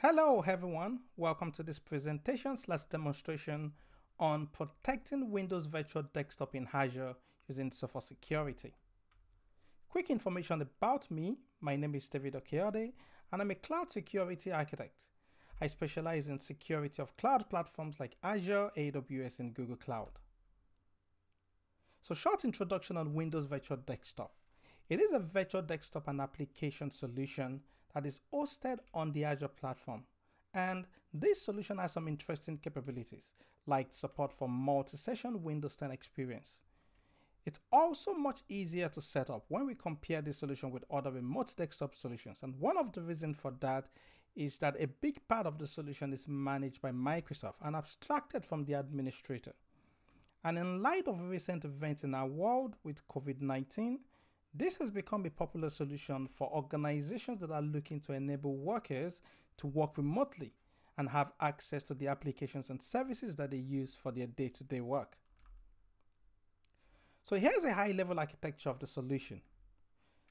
Hello everyone, welcome to this presentation slash demonstration on protecting Windows Virtual Desktop in Azure using Sophos Security. Quick information about me, my name is David Okeyode and I'm a cloud security architect. I specialize in security of cloud platforms like Azure, AWS and Google Cloud. So short introduction on Windows Virtual Desktop. It is a virtual desktop and application solution that is hosted on the Azure platform. And this solution has some interesting capabilities, like support for multi-session Windows 10 experience. It's also much easier to set up when we compare this solution with other remote desktop solutions. And one of the reasons for that is that a big part of the solution is managed by Microsoft and abstracted from the administrator. And in light of recent events in our world with COVID-19, this has become a popular solution for organizations that are looking to enable workers to work remotely and have access to the applications and services that they use for their day-to-day work. So here's a high-level architecture of the solution.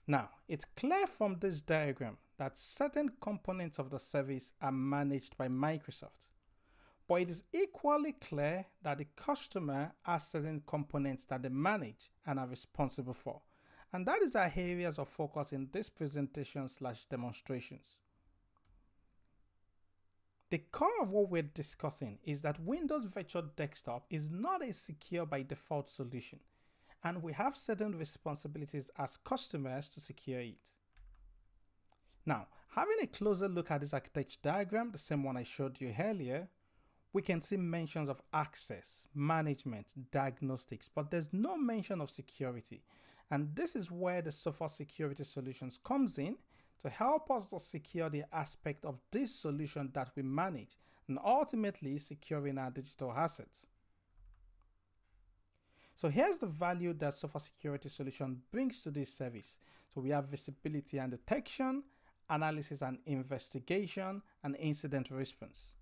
Now, it's clear from this diagram that certain components of the service are managed by Microsoft. But it is equally clear that the customer has certain components that they manage and are responsible for. And that is our areas of focus in this presentation slash demonstrations. The core of what we're discussing is that Windows Virtual Desktop is not a secure by default solution, and we have certain responsibilities as customers to secure it. Now, having a closer look at this architecture diagram, the same one I showed you earlier, we can see mentions of access, management, diagnostics, but there's no mention of security. And this is where the Sophos Security Solutions comes in to help us to secure the aspect of this solution that we manage and ultimately securing our digital assets. So here's the value that Sophos Security Solution brings to this service. So we have visibility and detection, analysis and investigation, and incident response.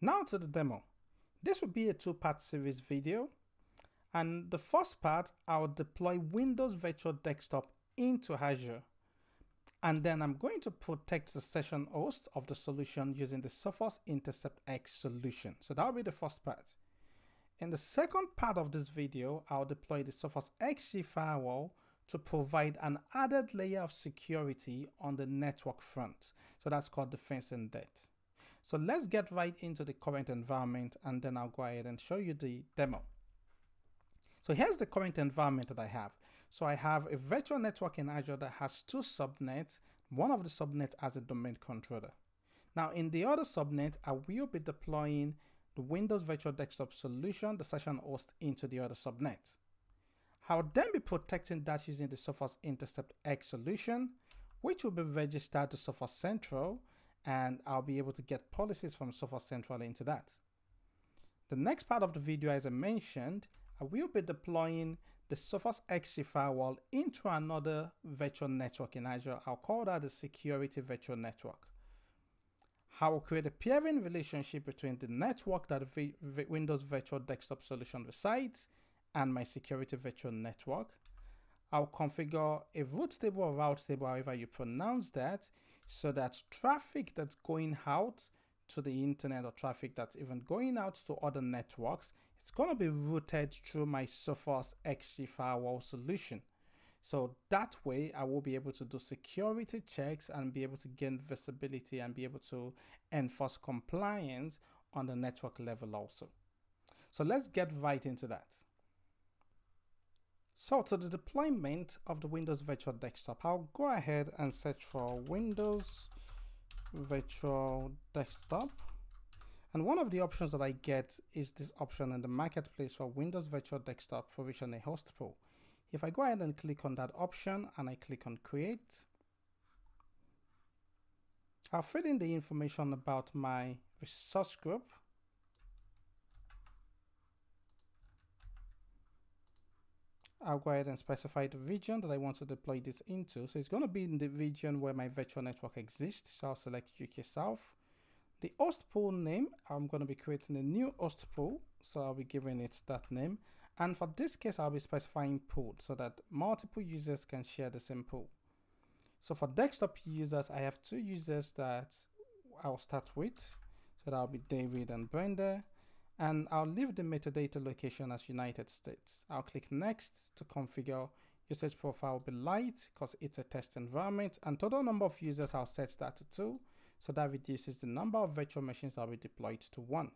Now to the demo. This will be a two-part series video and the first part, I'll deploy Windows Virtual Desktop into Azure. And then I'm going to protect the session host of the solution using the Sophos Intercept X solution. So that'll be the first part. In the second part of this video, I'll deploy the Sophos XG firewall to provide an added layer of security on the network front. So that's called defense in depth. So let's get right into the current environment and then I'll go ahead and show you the demo. So here's the current environment that I have. So I have a virtual network in Azure that has two subnets. One of the subnets has a domain controller. Now in the other subnet, I will be deploying the Windows Virtual Desktop solution, the session host into the other subnet. I'll then be protecting that using the Sophos Intercept X solution, which will be registered to Sophos Central, and I'll be able to get policies from Sophos Central into that. The next part of the video, as I mentioned, I will be deploying the Sophos XG firewall into another virtual network in Azure. I'll call that the security virtual network. I will create a peering relationship between the network that v v Windows Virtual Desktop Solution resides and my security virtual network. I'll configure a root table or route table, however you pronounce that, so that traffic that's going out to the internet or traffic that's even going out to other networks, it's going to be routed through my Sophos XG firewall solution. So that way I will be able to do security checks and be able to gain visibility and be able to enforce compliance on the network level also. So let's get right into that. So to the deployment of the Windows Virtual Desktop, I'll go ahead and search for Windows virtual desktop. And one of the options that I get is this option in the marketplace for Windows Virtual Desktop provision a host pool. If I go ahead and click on that option and I click on create, I'll fill in the information about my resource group. I'll go ahead and specify the region that I want to deploy this into. So it's going to be in the region where my virtual network exists. So I'll select UK South. The host pool name, I'm going to be creating a new host pool. So I'll be giving it that name. And for this case, I'll be specifying pool so that multiple users can share the same pool. So for desktop users, I have two users that I'll start with. So that'll be David and Brenda. And I'll leave the metadata location as United States. I'll click next to configure usage profile will be light because it's a test environment and total number of users I'll set that to two. So that reduces the number of virtual machines that will be deployed to one.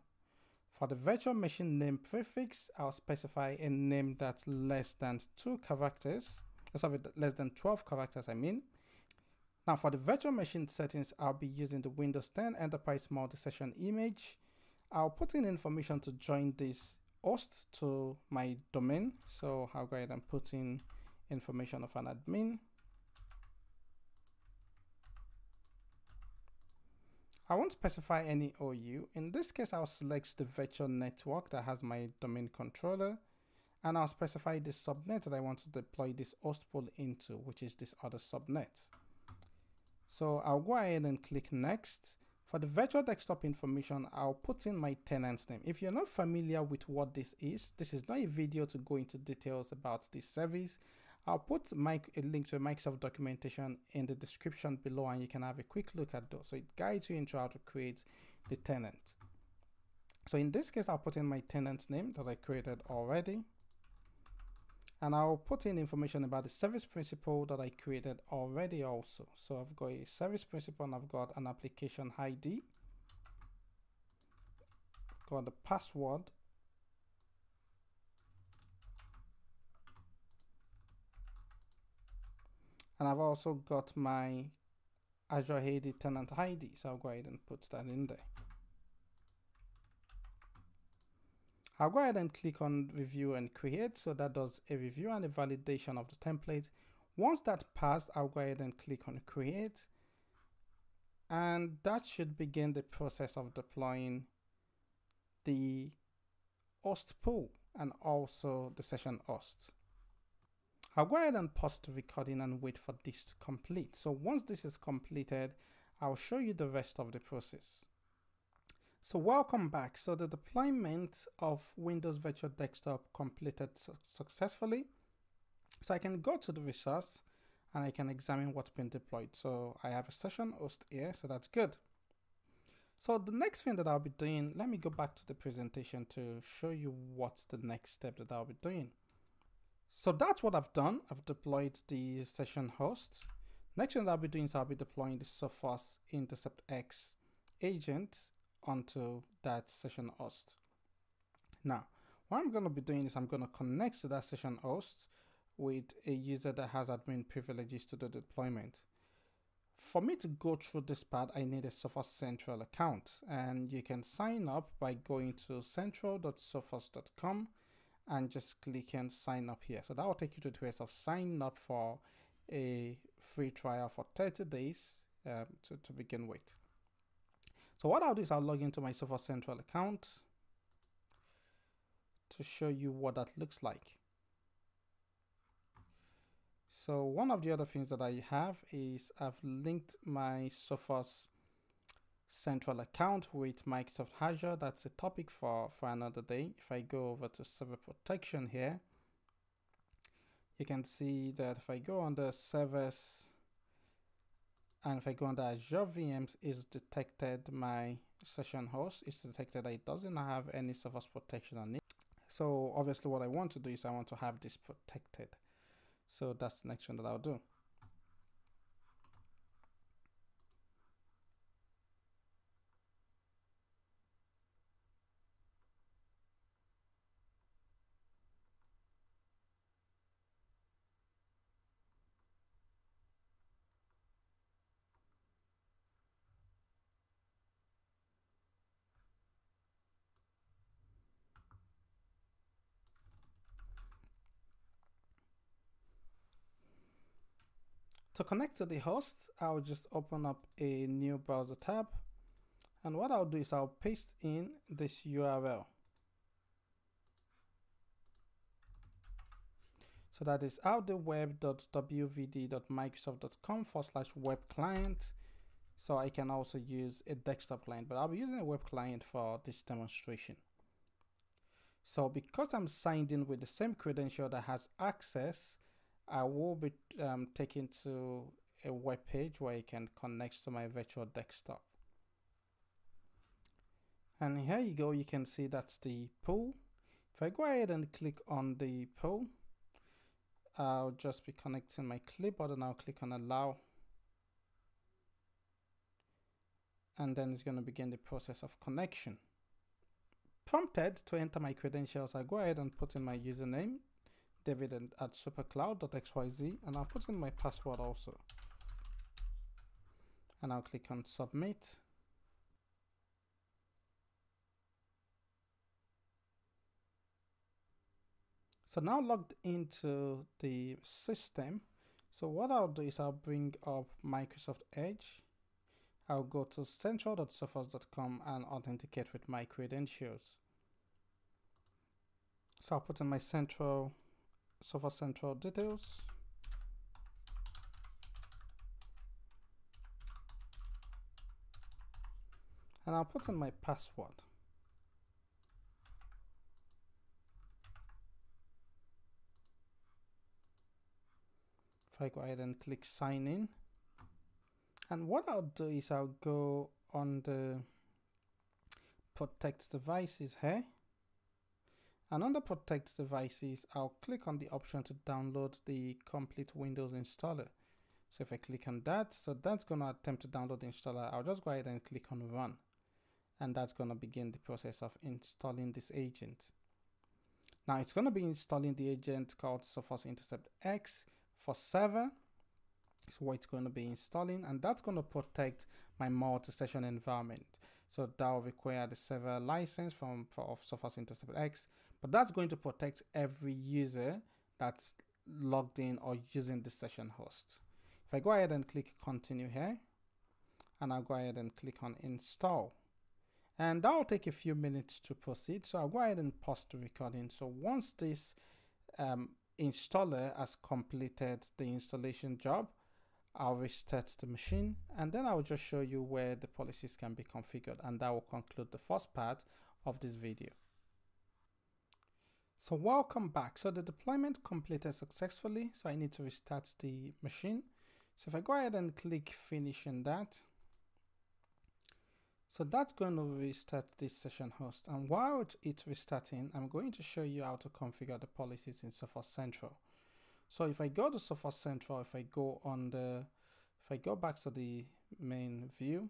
For the virtual machine name prefix, I'll specify a name that's less than two characters, uh, sorry, less than 12 characters, I mean. Now for the virtual machine settings, I'll be using the Windows 10 Enterprise Multi-Session image. I'll put in information to join this host to my domain. So I'll go ahead and put in information of an admin. I won't specify any OU. In this case, I'll select the virtual network that has my domain controller and I'll specify the subnet that I want to deploy this host pool into, which is this other subnet. So I'll go ahead and click next. For the virtual desktop information, I'll put in my tenant's name. If you're not familiar with what this is, this is not a video to go into details about this service. I'll put a link to Microsoft documentation in the description below and you can have a quick look at those. So it guides you into how to create the tenant. So in this case, I'll put in my tenant's name that I created already. And I'll put in information about the service principal that I created already also. So I've got a service principal and I've got an application ID. Got the password and I've also got my Azure AD tenant ID so I'll go ahead and put that in there I'll go ahead and click on review and create so that does a review and a validation of the template once that passed I'll go ahead and click on create and that should begin the process of deploying the host pool and also the session host I'll go ahead and pause the recording and wait for this to complete. So once this is completed, I'll show you the rest of the process. So welcome back. So the deployment of Windows Virtual Desktop completed su successfully. So I can go to the resource and I can examine what's been deployed. So I have a session host here, so that's good. So the next thing that I'll be doing, let me go back to the presentation to show you what's the next step that I'll be doing. So that's what I've done. I've deployed the session host. Next thing that I'll be doing is I'll be deploying the Sophos Intercept X agent onto that session host. Now, what I'm going to be doing is I'm going to connect to that session host with a user that has admin privileges to the deployment. For me to go through this part, I need a Sophos Central account and you can sign up by going to central.sophos.com and just click and sign up here. So that will take you to the place of signing up for a free trial for 30 days um, to, to begin with. So what I'll do is I'll log into my Sophos Central account to show you what that looks like. So one of the other things that I have is I've linked my Sophos central account with Microsoft Azure. That's a topic for, for another day. If I go over to server protection here, you can see that if I go under servers and if I go under Azure VMs, it's detected my session host. It's detected that it doesn't have any Sophos protection on it. So obviously what I want to do is I want to have this protected. So that's the next one that I'll do. To connect to the host, I'll just open up a new browser tab. And what I'll do is I'll paste in this URL. So that is rdweb.wvd.microsoft.com forward slash web client. So I can also use a desktop client, but I'll be using a web client for this demonstration. So because I'm signed in with the same credential that has access, I will be um, taken to a web page where you can connect to my virtual desktop. and here you go you can see that's the pool. If I go ahead and click on the pool I'll just be connecting my clipboard and I'll click on allow. And then it's going to begin the process of connection. Prompted to enter my credentials I go ahead and put in my username david at supercloud.xyz and I'll put in my password also and I'll click on submit So now logged into the system. So what I'll do is I'll bring up Microsoft Edge. I'll go to central.sophos.com and authenticate with my credentials. So I'll put in my central, Sophos Central details. And I'll put in my password. if I go ahead and click sign in and what I'll do is I'll go on the protect devices here and under protect devices I'll click on the option to download the complete Windows installer. So if I click on that so that's gonna attempt to download the installer. I'll just go ahead and click on run. And that's gonna begin the process of installing this agent. Now it's gonna be installing the agent called Sophos Intercept X for server is what it's going to be installing. And that's going to protect my multi-session environment so that will require the server license from for, of Sophos Intercept X but that's going to protect every user that's logged in or using the session host. If I go ahead and click continue here and I'll go ahead and click on install. And that will take a few minutes to proceed so I'll go ahead and pause the recording. So once this um, installer has completed the installation job I'll restart the machine and then I'll just show you where the policies can be configured and that will conclude the first part of this video. So welcome back. So the deployment completed successfully. So I need to restart the machine. So if I go ahead and click finish in that, so that's going to restart this session host. And while it's restarting, I'm going to show you how to configure the policies in Sophos Central. So if I go to Sophos Central, if I go on the, if I go back to the main view,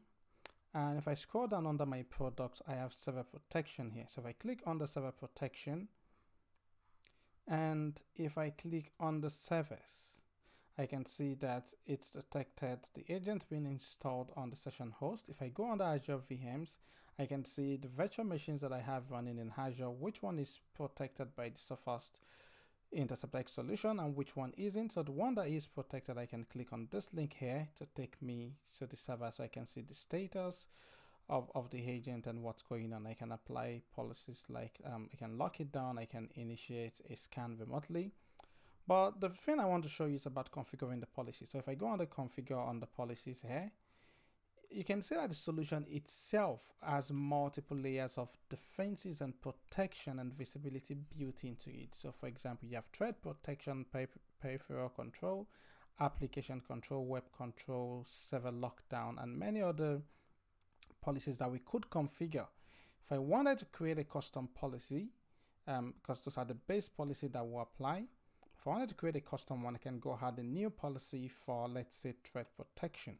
and if I scroll down under my products, I have server protection here. So if I click on the server protection, and if I click on the service, I can see that it's detected the agent being installed on the session host. If I go under Azure VMs, I can see the virtual machines that I have running in Azure, which one is protected by the Sophos Intercept solution and which one isn't. So the one that is protected, I can click on this link here to take me to the server so I can see the status of, of the agent and what's going on. I can apply policies like um, I can lock it down, I can initiate a scan remotely but the thing I want to show you is about configuring the policy. So if I go the configure on the policies here, you can see that the solution itself has multiple layers of defenses and protection and visibility built into it. So for example, you have threat protection, peripheral control, application control, web control, server lockdown, and many other policies that we could configure. If I wanted to create a custom policy, um, because those are the base policy that will apply, if I wanted to create a custom one, I can go ahead a new policy for, let's say, threat protection.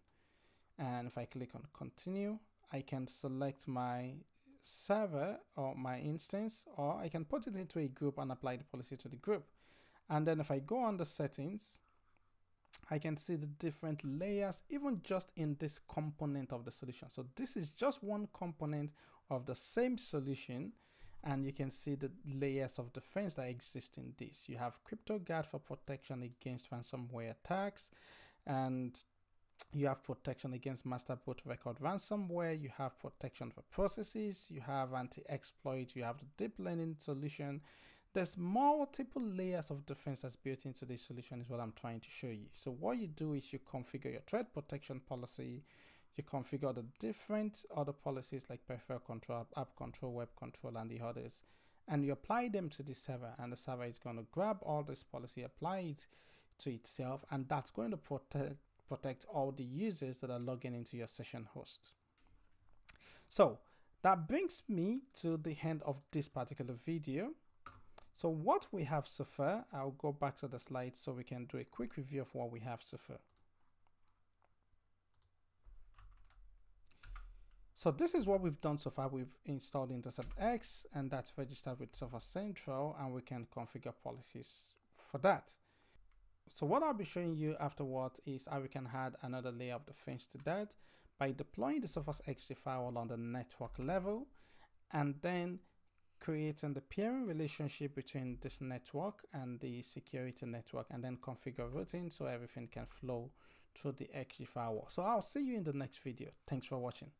And if I click on continue, I can select my server or my instance, or I can put it into a group and apply the policy to the group. And then if I go on the settings, I can see the different layers, even just in this component of the solution. So this is just one component of the same solution and you can see the layers of defense that exist in this. You have CryptoGuard for protection against ransomware attacks, and you have protection against master boot record ransomware, you have protection for processes, you have anti-exploit, you have the deep learning solution. There's multiple layers of defense that's built into this solution is what I'm trying to show you. So what you do is you configure your threat protection policy, you configure the different other policies like peripheral control, app control, web control, and the others, and you apply them to the server, and the server is going to grab all this policy, apply it to itself, and that's going to protect protect all the users that are logging into your session host. So that brings me to the end of this particular video. So what we have so far, I'll go back to the slides so we can do a quick review of what we have so far. So this is what we've done so far. We've installed Intercept X and that's registered with Server Central and we can configure policies for that. So what I'll be showing you afterward is how we can add another layer of defense to that by deploying the Sophos XG firewall on the network level and then creating the peering relationship between this network and the security network and then configure routing so everything can flow through the XG firewall. So I'll see you in the next video. Thanks for watching.